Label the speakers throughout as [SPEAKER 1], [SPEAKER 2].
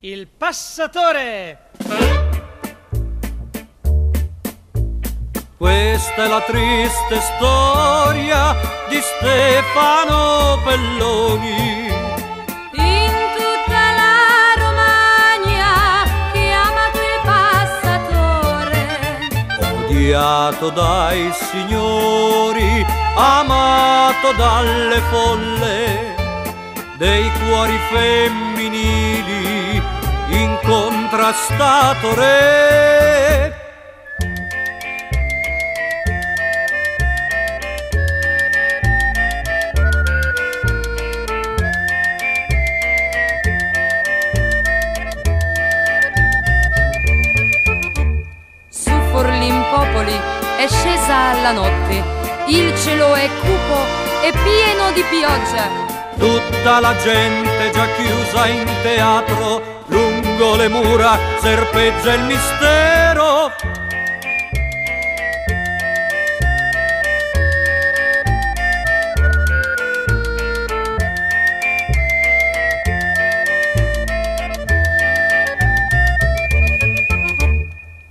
[SPEAKER 1] Il passatore!
[SPEAKER 2] Questa è la triste storia di Stefano Belloni.
[SPEAKER 3] In tutta la Romagna che amato il passatore.
[SPEAKER 2] Odiato dai signori, amato dalle folle, dei cuori femminili incontrastato re.
[SPEAKER 3] Su Forlimpopoli è scesa la notte, il cielo è cupo e pieno di pioggia.
[SPEAKER 2] Tutta la gente già chiusa in teatro lungo le mura serpeggia il mistero.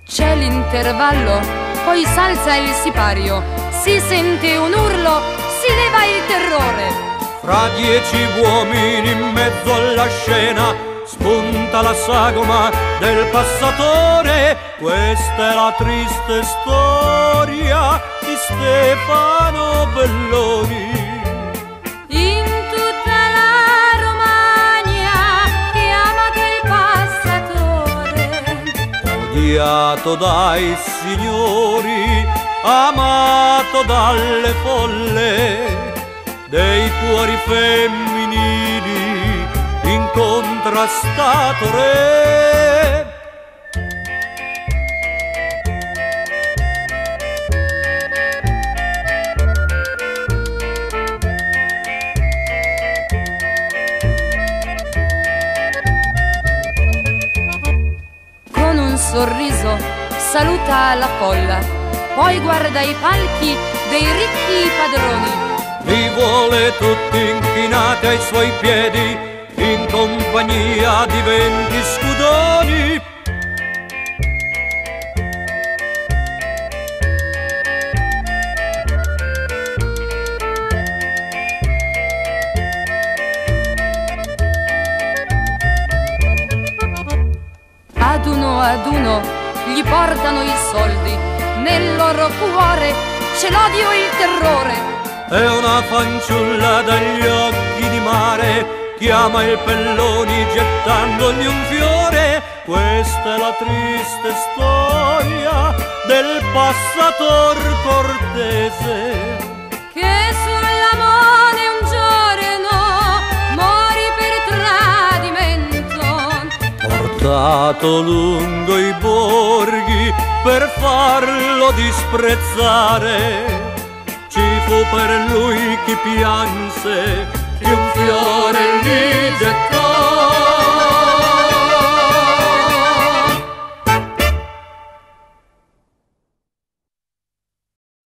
[SPEAKER 3] C'è l'intervallo, poi salza il sipario, si sente un urlo, si leva il terrore.
[SPEAKER 2] Fra dieci uomini in mezzo alla scena spunta la sagoma del passatore, questa è la triste storia di Stefano Belloni.
[SPEAKER 3] In tutta la Romagna che amato il passatore,
[SPEAKER 2] odiato dai signori, amato dalle folle, dei cuori femminili incontrastato re.
[SPEAKER 3] Con un sorriso saluta la folla, poi guarda i palchi dei ricchi padroni.
[SPEAKER 2] Li vuole tutti inchinati ai suoi piedi in compagnia di venti scudoni.
[SPEAKER 3] Ad uno ad uno gli portano i soldi, nel loro cuore c'è l'odio e il terrore.
[SPEAKER 2] È una fanciulla dagli occhi di mare chiama il Pelloni gettandogli un fiore. Questa è la triste storia del passator cortese.
[SPEAKER 3] Che sull'amore un giorno morì per tradimento.
[SPEAKER 2] Portato lungo i borghi per farlo disprezzare fu per lui chi pianse più fiore lì gettò